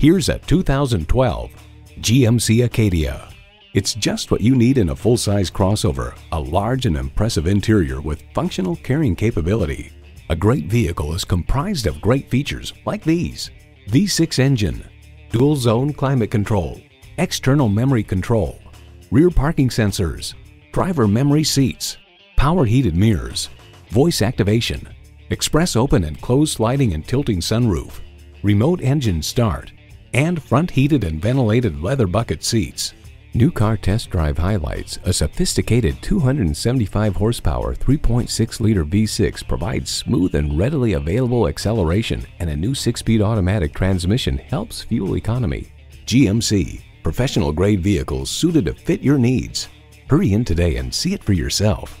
Here's a 2012 GMC Acadia. It's just what you need in a full-size crossover, a large and impressive interior with functional carrying capability. A great vehicle is comprised of great features like these. V6 engine, dual zone climate control, external memory control, rear parking sensors, driver memory seats, power heated mirrors, voice activation, express open and close sliding and tilting sunroof, remote engine start, and front heated and ventilated leather bucket seats. New Car Test Drive highlights a sophisticated 275 horsepower 3.6 liter V6 provides smooth and readily available acceleration and a new 6-speed automatic transmission helps fuel economy. GMC, professional grade vehicles suited to fit your needs. Hurry in today and see it for yourself.